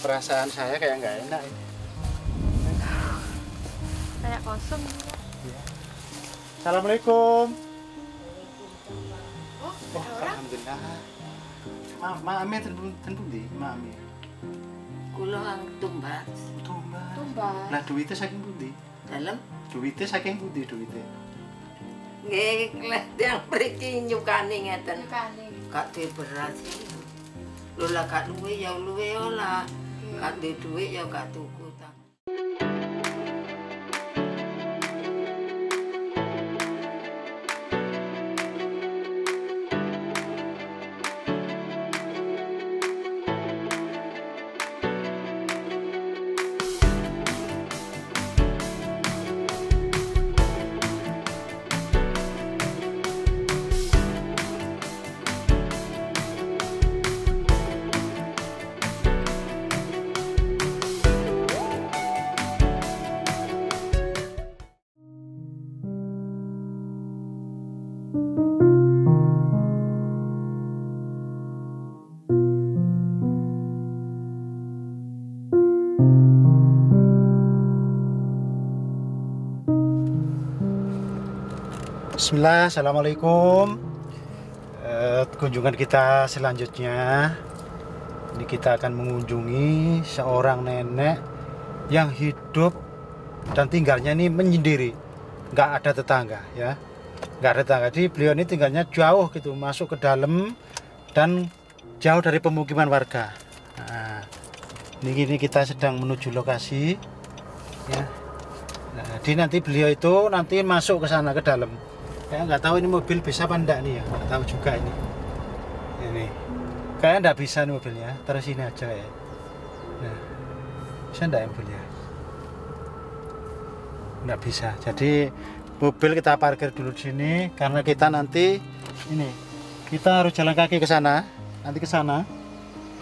perasaan saya kayak nggak enak ini. kayak kosong Assalamualaikum. oh Oh, alhamdulillah. Ma, ma ame ten pundi? Ma ame. Kula ang tumbas Tumbas. tumbas Lah duitnya saking pundi? dalam Duitnya saking pundi duitnya? nggih lek yang mriki nyukani ngeten Nyukani. kak duwe beras lho lah kak luwe ya luwe ora kak duwe duit ya kak tuku Bismillah, Assalamualaikum. Eh, Kunjungan kita selanjutnya. Ini kita akan mengunjungi seorang nenek Yang hidup dan tinggalnya ini menyendiri. Nggak ada tetangga ya. Nggak ada tetangga. Jadi beliau ini tinggalnya jauh gitu masuk ke dalam dan jauh dari pemukiman warga. Nah, ini, ini kita sedang menuju lokasi ya. Nah, jadi nanti beliau itu nanti masuk ke sana ke dalam. Saya nggak tahu ini mobil bisa apa enggak nih ya, nggak tahu juga ini. Ini, kayaknya enggak bisa nih mobilnya. Terus ini aja ya. Nah, bisa enggak ya mobilnya? Enggak bisa. Jadi mobil kita parkir dulu di sini karena kita nanti ini kita harus jalan kaki ke sana. Nanti ke sana.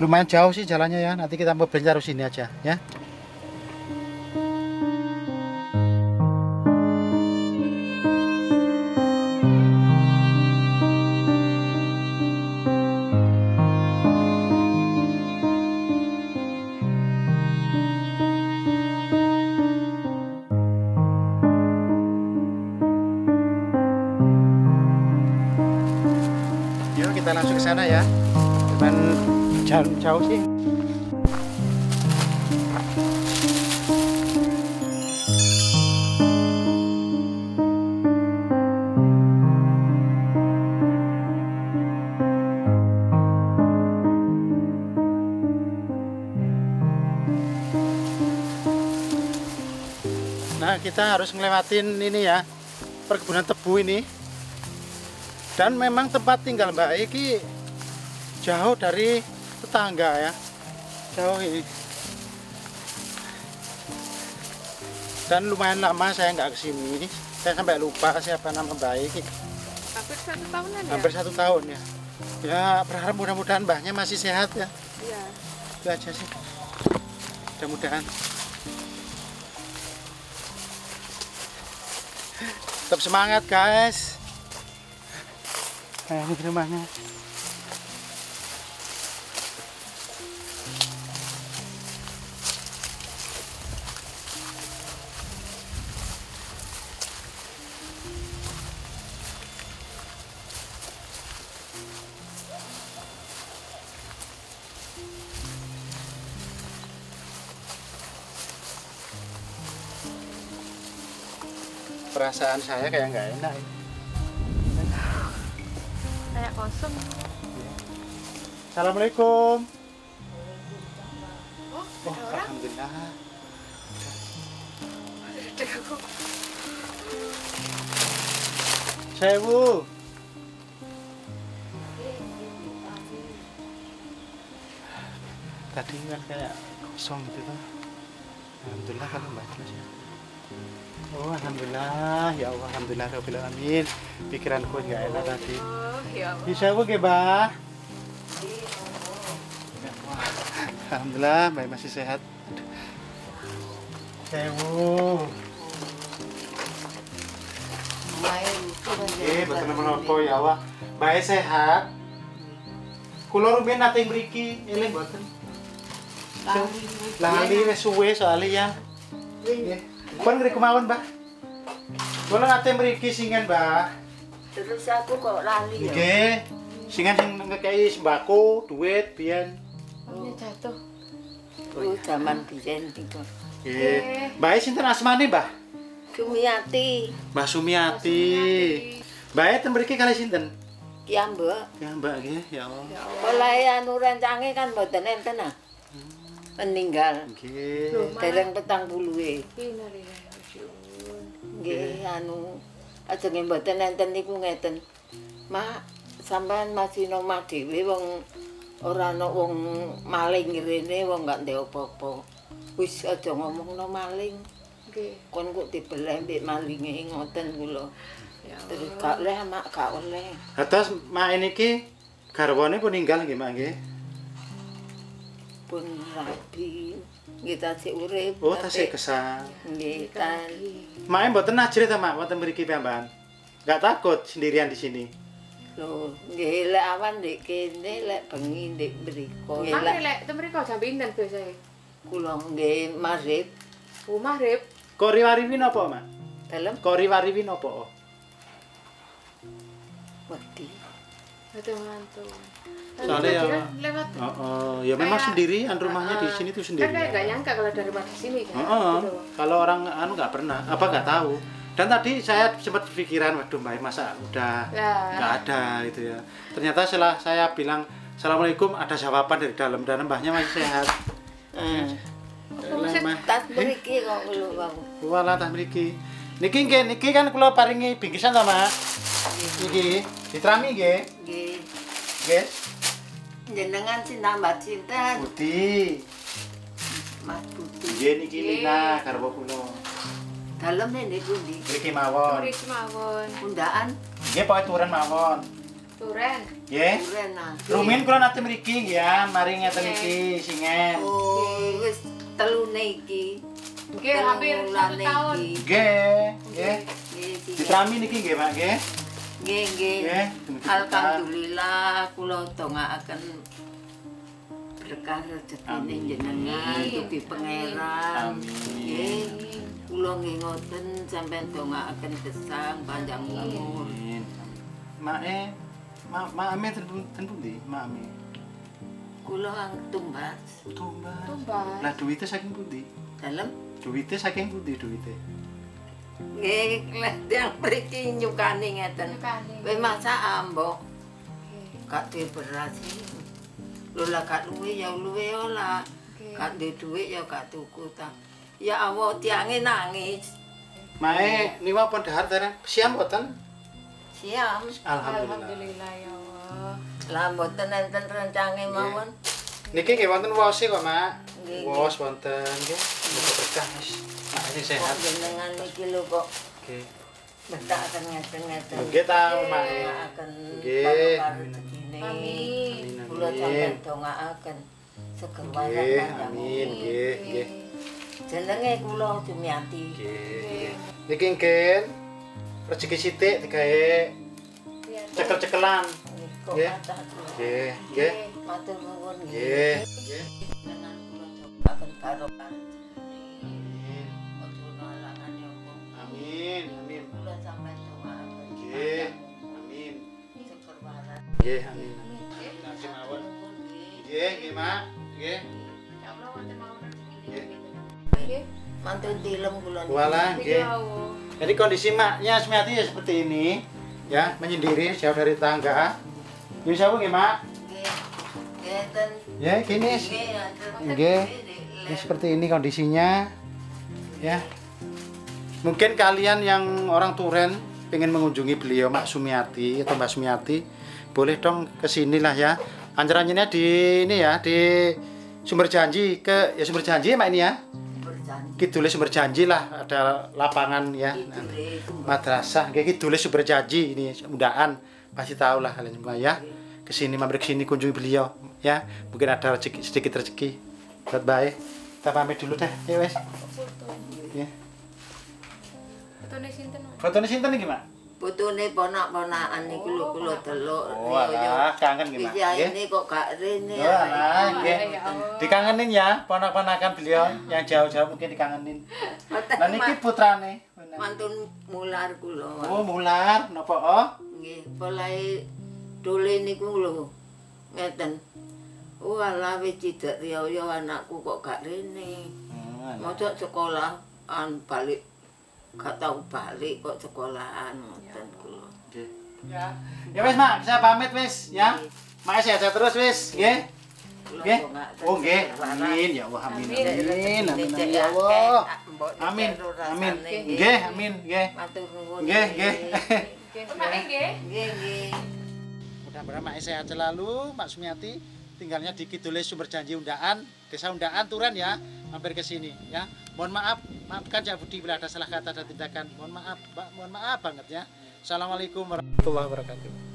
Lumayan jauh sih jalannya ya. Nanti kita mobilnya harus sini aja ya. Ke sana ya. Cuman jauh, jauh sih. Nah, kita harus ngelewatin ini ya, perkebunan tebu ini dan memang tempat tinggal Mbak Iki jauh dari tetangga ya. Jauh ini. Dan lumayan lama saya nggak ke sini. Saya sampai lupa siapa nama Mbak Iki. Hampir satu tahunan ya? Hampir satu tahun ya. Ya berharap mudah-mudahan mbahnya masih sehat ya. Iya. Itu aja sih. Mudah-mudahan. Tetap semangat guys rumahnya perasaan saya kayak nggak enak kosong. Assalamualaikum. Oh oh alhamdulillah. Sewu. Tadi kan kayak kosong gitu Alhamdulillah kalau jelas ya Oh Alhamdulillah ya Allah Alhamdulillah Rabbil Alamin pikiranku nggak enak tadi oh ya Allah. bisa bu bah Alhamdulillah Mbak masih sehat Sewu Eh, betul menapa ya Allah. Bae sehat. Kula rumiyin nate mriki, eling mboten. Lali. Lali wis suwe soalnya ya. Nggih. Pun ngriku mawon, Mbah. Kula nate mriki singen, Mbah. Terus aku kok lali ya. Nggih. Singen sing ngekei sembako, duit, biyen. Ini jatuh. Oh, zaman biyen iku. Nggih. Mbah e sinten asmane, Mbah? Sumiati, Mbah Sumiati. Mbah e ten mriki kali sinten? ya mbak. Ya, Mbak nggih, ya Allah. Mulai anu rencange kan mboten enten ah. Meninggal. Nggih. Dereng petang puluhe. Innalillahi Nggih anu ajenge mboten enten niku ngeten. Mak, sampean masih nang omah dhewe wong ora ana wong maling rene wong gak ndek apa-apa. Wis aja ngomongno maling. Nggih. Kon kok dibeleh mbek malinge ngoten kula. Ya Terus gak oleh mak gak oleh. Atas mak niki garwane pun ninggal nggih, Mak nggih. Pun rabi. Nggih tasik urip. Oh, tasih kesal. Nggih kan. Mak mboten najri ta, Mak, wonten mriki piyambakan. Enggak takut sendirian di sini. Lho, nggih lek awan ndek kene lek bengi ndek mriko. Nggih lek temri kok jam pinten biasane? kula nggih marip Rumah rip. Kok riwariwi napa, Mak? dalem Kok riwariwi napa? wedi. Ada mantu. Soalnya ya- kan lewat Oh, oh, ya memang Kayak- sendirian rumahnya di Ah, sini tuh Kan sendiri. kayak gak nyangka kalau dari rumah ke sini kan. Oh, oh. Gitu. Kalau orang anu nggak pernah, apa nggak tahu. Dan tadi saya sempat berpikiran, waduh Mbak masa udah Ya. nggak ada itu ya. Ternyata setelah saya bilang Assalamualaikum ada jawaban dari dalam dan mbahnya masih sehat. Hmm. Tas mriki kok kula wau. Wala mriki. Niki nggih niki kan kula paringi bingkisan ta, Mak. Niki ditrami nggih. Nggih. Nggih. Jenengan sing nambah cinta Budi. Mas Budi. Nggih niki Lina garwa kula. Dalem niku ndi? Mriki mawon. Turis mawon. Undaan Nggih pokoke turen mawon. Turen. Nggih. duren ah. Rumin kula nate mriki ya, mari ngeten iki singen. Oh, wis telune iki. Nggih hampir satu Telune tahun. iki. Nggih, nggih. Ditrami niki nggih, Pak, nggih. Nggih, nggih. Alhamdulillah kula dongaaken berkah rezekine jenengan dupi pangeran. Amin. Nggih. Kula nggih ngoten sampean dongaaken gesang panjang umur. Amin. Mae, ma ma ame ten pundi? Ma ame. Kula ang tumbas Tumbas. Tumbas. Lah duwite saking pundi? dalem Duwite saking pundi duwite? Nggih yang mriki nyukani ngeten. Nyukani. Kowe masak ambok gak duwe beras iki. Lho lah gak luwe ya luwe ora. Gak duwe duit ya gak tuku ta. Ya Allah tiange nangis. Mae niwa pun dahar dereng siam boten? Siam. Alhamdulillah. Alhamdulillah ya Allah. Lah mboten enten rencange mawon. Niki nggih wonten wose kok, Mak. Wos wonten nggih. Muga berkah wis. Kok sehat. jenengan iki lho kok Nggih. betakaken ngeten-ngeten. Nggih ta, Mak. Dongaaken Nggih. Amin. Kula sampeyan dongaaken panjang amin, nggih, nggih. Jenenge kula Jumiati. Nggih. Niki nggih rezeki sithik digawe cekel-cekelan. Nggih. Nggih, nggih. Matur nuwun Nggih. Nggih. Jenengan kula dongaaken barokah Nggih, amin. Kasih mawon. Nggih, nggih, Mak. Nggih. Allah wonten mawon rezeki Nggih. Nggih. Mantun tilem kula niki. Walah, Nggih nggih. Allah. Jadi kondisi maknya Sumiati ya seperti ini, ya menyendiri jauh dari tangga. Ini siapa nggih mak? Nggih. Ya gini, Nggih, seperti ini kondisinya, ya. Mungkin kalian yang orang Turen pengen mengunjungi beliau Mak Sumiati atau Mbak Sumiati, boleh dong ke sini lah ya. Anjurannya di ini ya di Sumber Janji ke ya Sumber Janji ya Mak ini ya. Kidulnya Sumber Janji lah ada lapangan ya. Madrasah kayak gitu tulis super janji ini undaan pasti tahu lah kalian semua ya ke sini mampir ke sini kunjungi beliau ya mungkin ada rezeki, sedikit rezeki buat baik kita pamit dulu deh ya wes Foto. ya Fotone sinten? Fotonya sinten gimana Putune ponak-ponakan niku lho kula delok. Oh, alah, kangen gimana? Iki ini kok gak rene. Oh, nggih. Ya Allah. Dikangenin ya, ponak-ponakan beliau yang jauh-jauh mungkin dikangenin. Nah niki putrane. mantun mular kula. Oh, mular napa oh? Nggih, polahe dole niku lho. Ngeten. Oh, alah wis tidak riyo anakku kok gak rene. Hmm, Mosok sekolah an balik gak tau balik kok sekolahan ngoten kula. Nggih. Ya. Ya wis, Mak, saya pamit wis ya. Mak sehat terus wis, nggih. Gak Oh, nggih. Amin ya Allah, amin. Amin. Amin. Ya Allah. Amin. Amin. nggih. Amin, nggih. Matur nuwun. Nggih, nggih. Mak nggih. Nggih, nggih. Mudah-mudahan Mak sehat selalu, Mak Sumiati. Tinggalnya di Kidule Sumber Janji Undaan, Desa Undaan Turan ya, mampir ke sini ya. Mohon maaf, maafkan ya Budi bila ada salah kata dan tindakan. Mohon maaf, mohon maaf banget ya. Assalamualaikum warahmatullahi wabarakatuh.